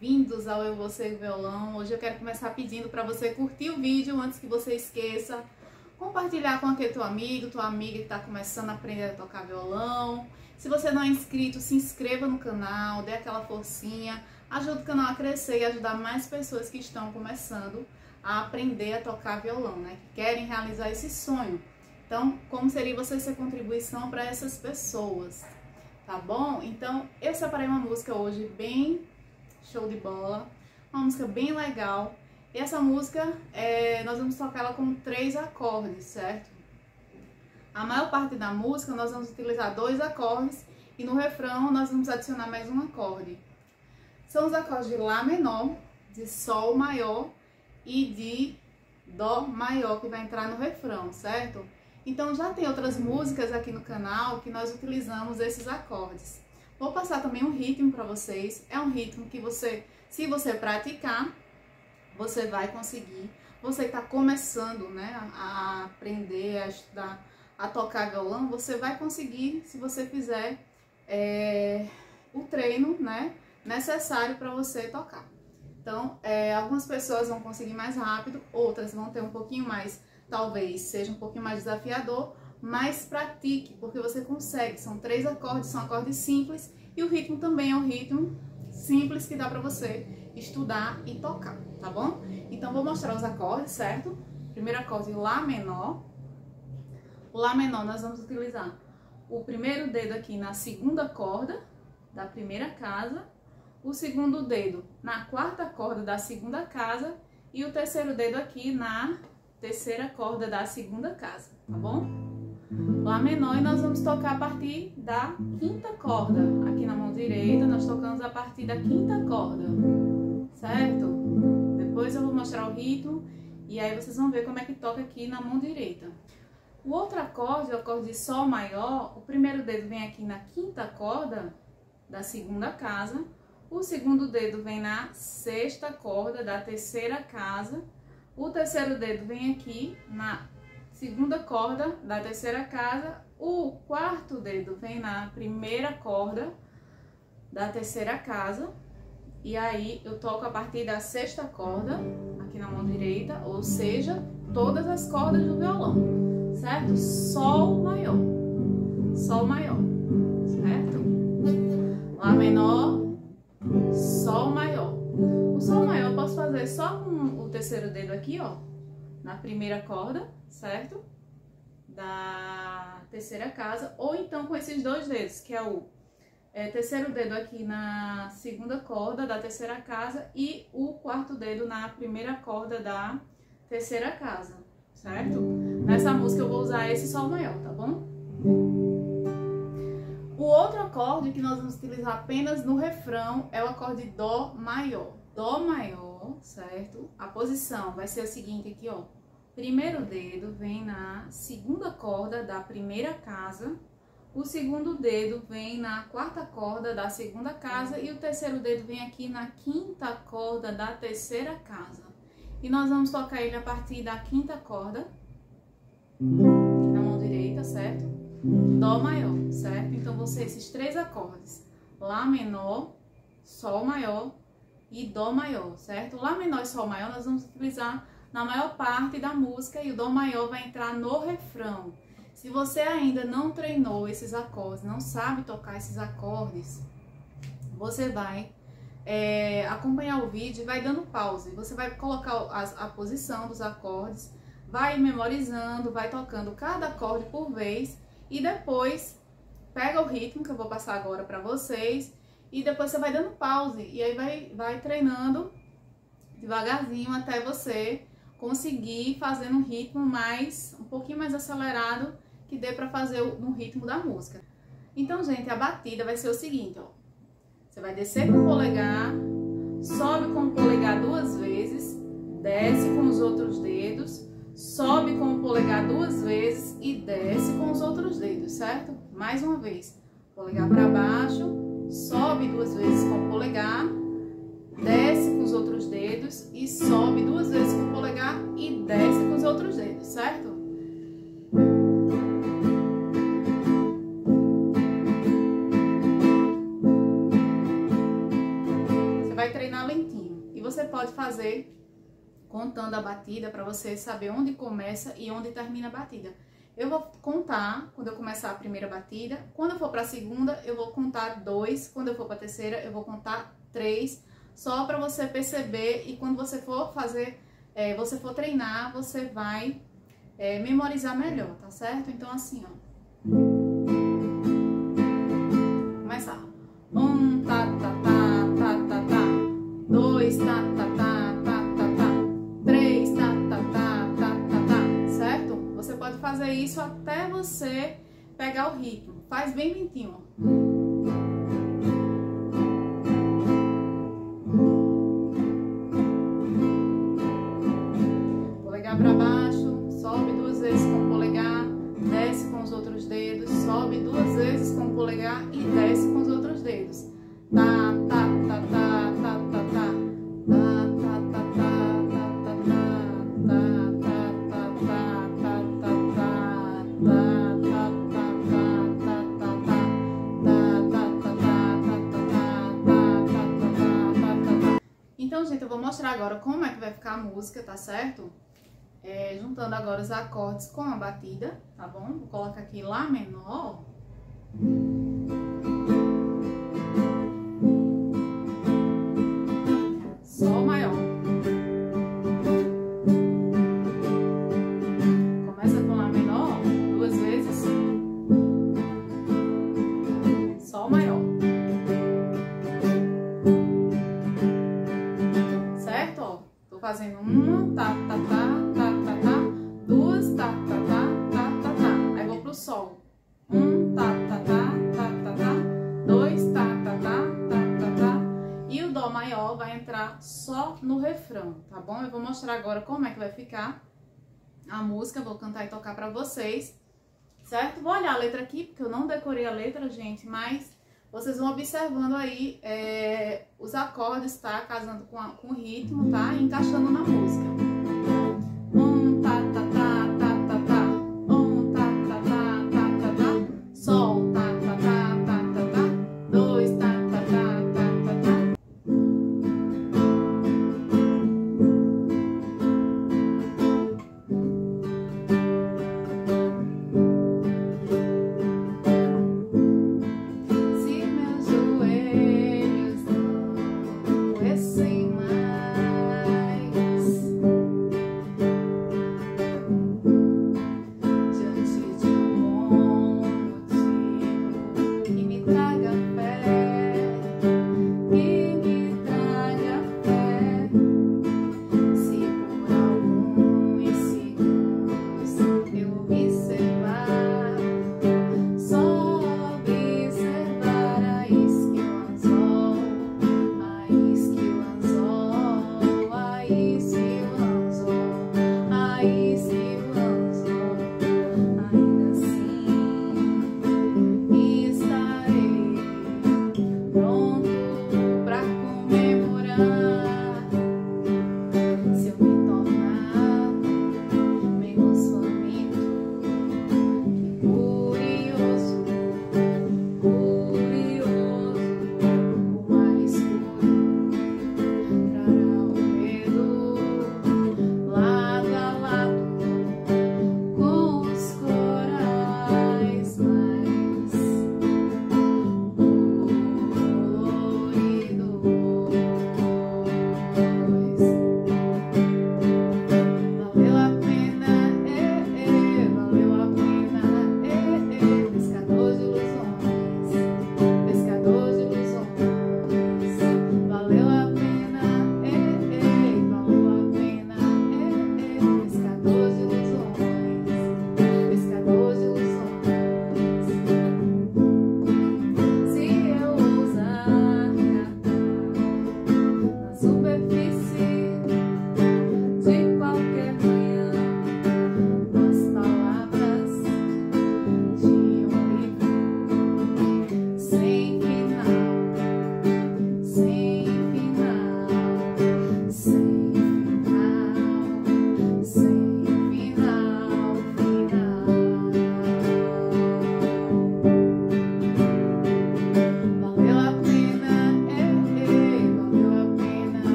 Bem-vindos ao Eu Você Violão. Hoje eu quero começar pedindo para você curtir o vídeo antes que você esqueça, compartilhar com aquele teu amigo, tua amiga que está começando a aprender a tocar violão. Se você não é inscrito, se inscreva no canal, dê aquela forcinha, ajuda o canal a crescer e ajudar mais pessoas que estão começando a aprender a tocar violão, né? Que querem realizar esse sonho. Então, como seria você ser contribuição para essas pessoas? tá bom? Então, eu separei uma música hoje bem show de bola, uma música bem legal. E essa música, é, nós vamos tocar ela com três acordes, certo? A maior parte da música nós vamos utilizar dois acordes e no refrão nós vamos adicionar mais um acorde. São os acordes de Lá menor, de Sol maior e de Dó maior que vai entrar no refrão, certo? Então já tem outras músicas aqui no canal que nós utilizamos esses acordes. Vou passar também um ritmo para vocês. É um ritmo que você, se você praticar, você vai conseguir. Você está começando, né, a aprender, a estudar, a tocar violão, você vai conseguir se você fizer é, o treino, né, necessário para você tocar. Então, é, algumas pessoas vão conseguir mais rápido, outras vão ter um pouquinho mais talvez seja um pouquinho mais desafiador, mas pratique, porque você consegue. São três acordes, são acordes simples e o ritmo também é um ritmo simples que dá para você estudar e tocar, tá bom? Então vou mostrar os acordes, certo? Primeiro acorde Lá menor. Lá menor nós vamos utilizar o primeiro dedo aqui na segunda corda da primeira casa, o segundo dedo na quarta corda da segunda casa e o terceiro dedo aqui na terceira corda da segunda casa, tá bom? Lá menor e nós vamos tocar a partir da quinta corda. Aqui na mão direita nós tocamos a partir da quinta corda, certo? Depois eu vou mostrar o ritmo e aí vocês vão ver como é que toca aqui na mão direita. O outro acorde, o acorde de Sol maior, o primeiro dedo vem aqui na quinta corda da segunda casa, o segundo dedo vem na sexta corda da terceira casa o terceiro dedo vem aqui na segunda corda da terceira casa. O quarto dedo vem na primeira corda da terceira casa. E aí eu toco a partir da sexta corda, aqui na mão direita, ou seja, todas as cordas do violão, certo? Sol maior, Sol maior, certo? Lá menor, Sol maior. O Sol maior eu posso fazer só com o terceiro dedo aqui, ó, na primeira corda, certo? Da terceira casa, ou então com esses dois dedos, que é o é, terceiro dedo aqui na segunda corda da terceira casa e o quarto dedo na primeira corda da terceira casa, certo? Nessa música eu vou usar esse Sol maior, tá bom? O outro acorde que nós vamos utilizar apenas no refrão é o acorde Dó maior. Dó maior, certo? A posição vai ser a seguinte aqui, ó. Primeiro dedo vem na segunda corda da primeira casa, o segundo dedo vem na quarta corda da segunda casa e o terceiro dedo vem aqui na quinta corda da terceira casa. E nós vamos tocar ele a partir da quinta corda, na mão direita, certo? Dó maior, certo? Então, vão ser esses três acordes. Lá menor, Sol maior e Dó maior, certo? Lá menor e Sol maior nós vamos utilizar na maior parte da música e o Dó maior vai entrar no refrão. Se você ainda não treinou esses acordes, não sabe tocar esses acordes, você vai é, acompanhar o vídeo e vai dando pause. Você vai colocar a, a posição dos acordes, vai memorizando, vai tocando cada acorde por vez e depois pega o ritmo que eu vou passar agora para vocês e depois você vai dando pause e aí vai, vai treinando devagarzinho até você conseguir fazer num ritmo mais, um pouquinho mais acelerado que dê para fazer no ritmo da música. Então, gente, a batida vai ser o seguinte, ó. Você vai descer com o polegar, sobe com o polegar duas vezes, desce com os outros dedos, sobe com o polegar duas vezes e desce com os outros dedos, certo? Mais uma vez. Polegar para baixo, sobe duas vezes com o polegar, desce com os outros batida para você saber onde começa e onde termina a batida. Eu vou contar quando eu começar a primeira batida. Quando eu for para a segunda, eu vou contar dois. Quando eu for para a terceira, eu vou contar três. Só para você perceber e quando você for fazer, é, você for treinar, você vai é, memorizar melhor, tá certo? Então assim, ó. Começar. Um, tá, tá, tá, tá, tá, tá. Dois, tá, tá, fazer isso até você pegar o ritmo. Faz bem lentinho, ó. para baixo, sobe duas vezes com polegar, desce com os outros dedos, sobe duas vezes com polegar e desce com os outros dedos. Tá, música, tá certo? é, juntando agora os acordes com a batida, tá bom? Vou colocar aqui Lá menor. Fazendo uma, tá, tá, tá. só no refrão, tá bom? Eu vou mostrar agora como é que vai ficar a música, vou cantar e tocar pra vocês, certo? Vou olhar a letra aqui, porque eu não decorei a letra, gente, mas vocês vão observando aí é, os acordes, tá? Casando com, a, com o ritmo, tá? E encaixando na música.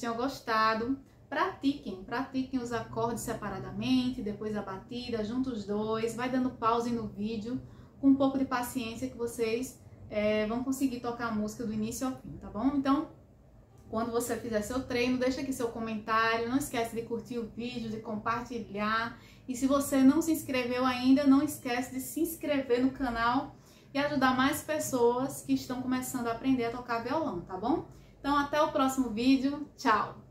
Tenham gostado. Pratiquem, pratiquem os acordes separadamente, depois a batida, juntos os dois, vai dando pause no vídeo, com um pouco de paciência que vocês é, vão conseguir tocar a música do início ao fim, tá bom? Então, quando você fizer seu treino, deixa aqui seu comentário, não esquece de curtir o vídeo, de compartilhar. E se você não se inscreveu ainda, não esquece de se inscrever no canal e ajudar mais pessoas que estão começando a aprender a tocar violão, tá bom? Então até o próximo vídeo, tchau!